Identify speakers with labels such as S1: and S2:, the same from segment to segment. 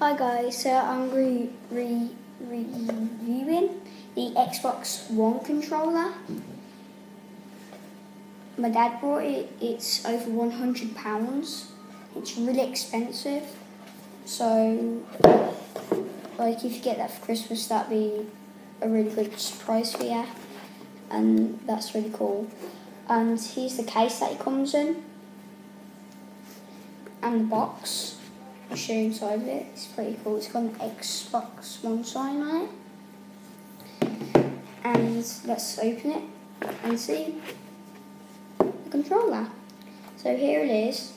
S1: Hi guys, so I'm re- re- reviewing the Xbox One controller. My dad bought it, it's over £100. It's really expensive. So, like, if you get that for Christmas, that'd be a really good surprise for you. And that's really cool. And here's the case that it comes in, and the box. Show inside of it. It's pretty cool. It's got an Xbox One sign on it. And let's open it and see the controller. So here it is.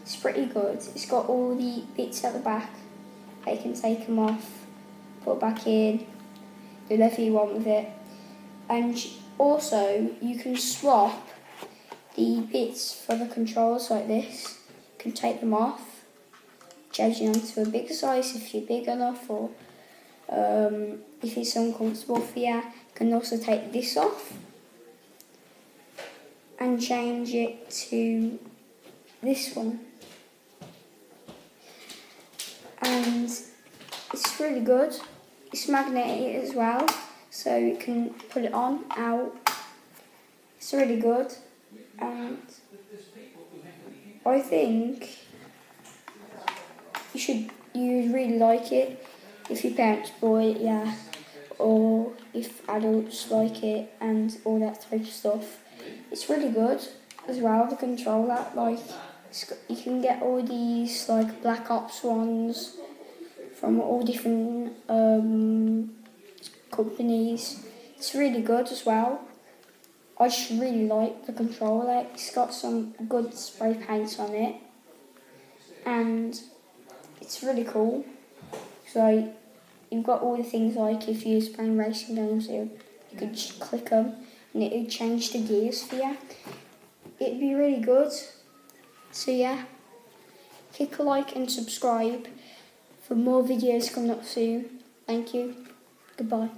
S1: It's pretty good. It's got all the bits at the back. I can take them off, put back in, do whatever you want with it. And also, you can swap the bits for the controls like this. You can take them off changing onto a bigger size if you're big enough or um, if it's uncomfortable for you. You can also take this off and change it to this one. And it's really good. It's magnetic as well, so you can put it on, out. It's really good. And I think should you really like it if your parents bought it, yeah, or if adults like it and all that type of stuff. It's really good as well. The controller, like you can get all these like Black Ops ones from all different um, companies. It's really good as well. I just really like the controller. It's got some good spray paints on it, and it's really cool. So you've got all the things like if you're playing racing games, you could just click them and it would change the gears for you. It'd be really good. So yeah, click a like and subscribe for more videos coming up soon. Thank you. Goodbye.